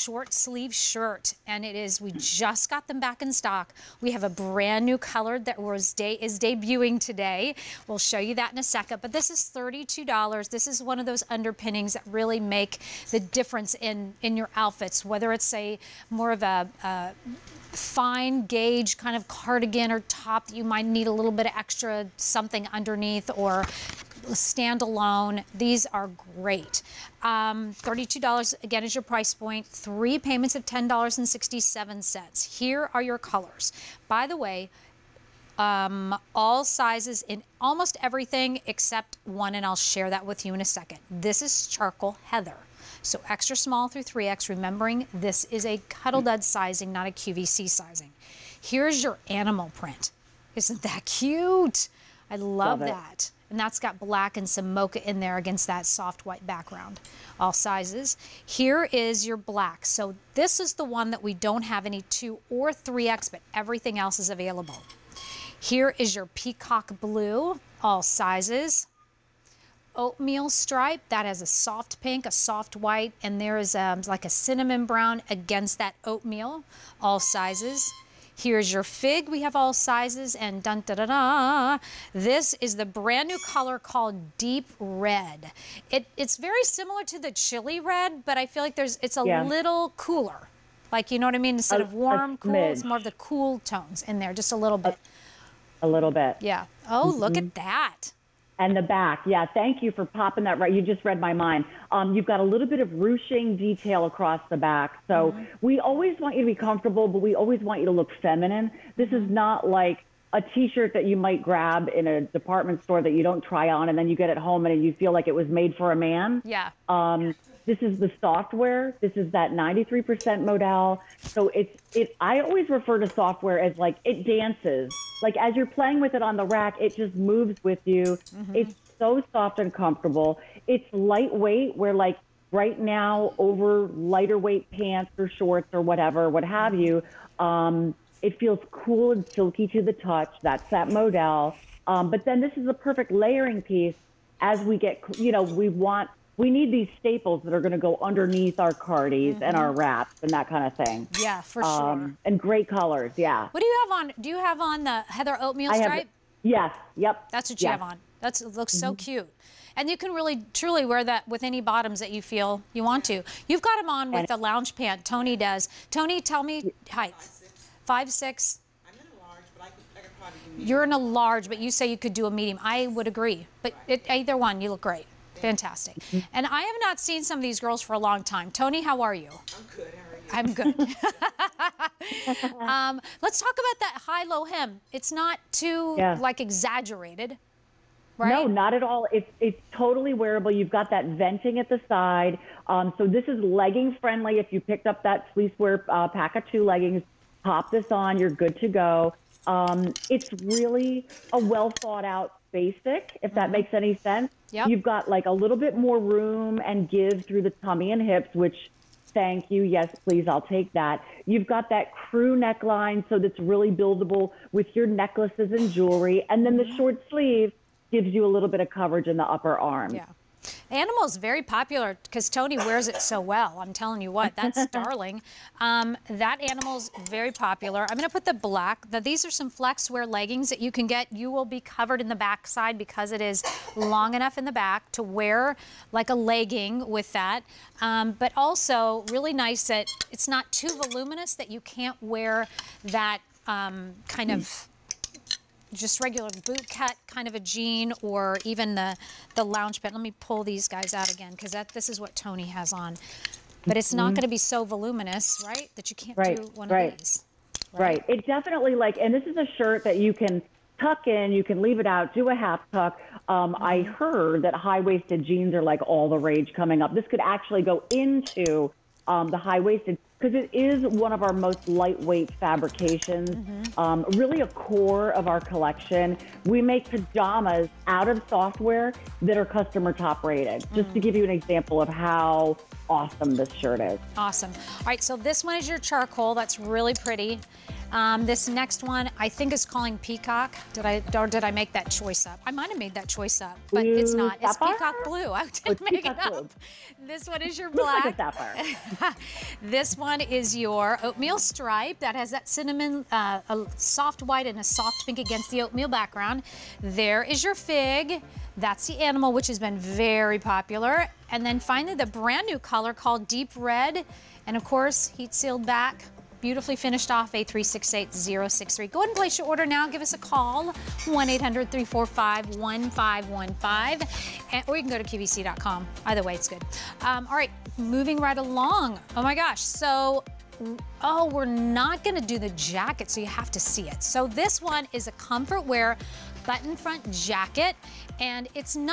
short sleeve shirt and it is we just got them back in stock. We have a brand new color that was day is debuting today. We'll show you that in a second but this is $32 this is one of those underpinnings that really make the difference in in your outfits whether it's a more of a, a fine gauge kind of cardigan or top that you might need a little bit of extra something underneath or standalone. These are great. Um, $32 again is your price point. Three payments of $10.67. Here are your colors. By the way, um, all sizes in almost everything except one, and I'll share that with you in a second. This is charcoal heather. So extra small through 3X, remembering this is a Cuddl Dud sizing, not a QVC sizing. Here's your animal print. Isn't that cute? I love, love that. And that's got black and some mocha in there against that soft white background. All sizes. Here is your black. So this is the one that we don't have any 2 or 3X, but everything else is available. Here is your peacock blue, all sizes oatmeal stripe that has a soft pink, a soft white, and there is um, like a cinnamon brown against that oatmeal, all sizes. Here's your fig. We have all sizes and dun da da da. This is the brand new color called Deep Red. It, it's very similar to the chili red, but I feel like there's it's a yeah. little cooler. Like, you know what I mean? Instead a, of warm, cool, it's more of the cool tones in there, just a little bit. A, a little bit. Yeah. Oh, mm -hmm. look at mm-hmm. that. And the back, yeah. Thank you for popping that right. You just read my mind. Um, you've got a little bit of ruching detail across the back. So mm-hmm. we always want you to be comfortable, but we always want you to look feminine. This is mm-hmm. not like a t-shirt that you might grab in a department store that you don't try on and then you get it home and you feel like it was made for a man. Yeah. Um, this is the Softwear. This is that 93% modal. So it's it. I always refer to Softwear as like it dances. Like as you're playing with it on the rack, it just moves with you. Mm-hmm. It's so soft and comfortable. It's lightweight. Where like right now over lighter weight pants or shorts or whatever, what have you. Um, it feels cool and silky to the touch. That's that modal. Um, but then this is the perfect layering piece as we get, you know, we want we need these staples that are going to go underneath our cardies mm-hmm. and our mm-hmm. wraps and that kind of thing. Yeah, for um, sure. And great colors, yeah. What do you have on? Do you have on the Heather oatmeal stripe? Have, yes, yep. That's what you yes. have on. That looks so mm-hmm. cute. And you can really, truly wear that with any bottoms that you feel you want to. You've got them on with and the lounge pant. Tony does. Tony, tell me height. Five, six. I'm in a large, but I could, I could probably do medium. You're in a large, but you say you could do a medium. I would agree. But it, either one, you look great. Fantastic. And I have not seen some of these girls for a long time. Tony, how are you? I'm good. How are you? I'm good. um, let's talk about that high-low hem. It's not too yeah. like exaggerated. Right? No, not at all. It's it's totally wearable. You've got that venting at the side. Um, so this is legging friendly. If you picked up that fleecewear uh, pack of two leggings, pop this on. You're good to go. Um, it's really a well thought out basic, if that mm-hmm. makes any sense. Yep. You've got like a little bit more room and give through the tummy and hips, which thank you. Yes, please, I'll take that. You've got that crew neckline, so that's really buildable with your necklaces and jewelry. And then the mm-hmm. short sleeve gives you a little bit of coverage in the upper arm. Yeah. Animal's very popular because Tony wears it so well. I'm telling you what, that's darling. Um, that animal's very popular. I'm going to put the black. The, these are some Flexwear leggings that you can get. You will be covered in the back side because it is long enough in the back to wear like a legging with that. Um, but also really nice that it's not too voluminous that you can't wear that um, kind of just regular boot cut kind of a jean or even the, the lounge pant. Let me pull these guys out again because that this is what Tony has on. But it's not mm -hmm. going to be so voluminous, right, that you can't right, do one right. of these. Right. right. It definitely like, and this is a shirt that you can tuck in, you can leave it out, do a half tuck. Um. I mm-hmm. heard that high waisted jeans are like all the rage coming up. This could actually go into um, the high waisted because it is one of our most lightweight fabrications, mm-hmm. um, really a core of our collection. We make pajamas out of Softwear that are customer top rated, mm. just to mm. give you an example of how awesome this shirt is. Awesome. All right, so this one is your charcoal. That's really pretty. Um, this next one, I think is calling Peacock. Did I or did I make that choice up? I might have made that choice up, but it's Blue not. It's sapphire? Peacock Blue. I didn't it's make it up. blue. This one is your Looks like a black. sapphire. this one is your oatmeal stripe that has that cinnamon, uh, a soft white and a soft pink against the oatmeal background. There is your fig. That's the animal, which has been very popular. And then finally, the brand new color called Deep Red. And of course, heat sealed back. Beautifully finished off A368063. Go ahead and place your order now. Give us a call, 1-800-345-1515. Or you can go to QVC.com. Either way, it's good. Um, all right, moving right along. Oh my gosh, so Oh, we're not gonna do the jacket, so you have to see it. So this one is a Comfortwear button front jacket, and it's not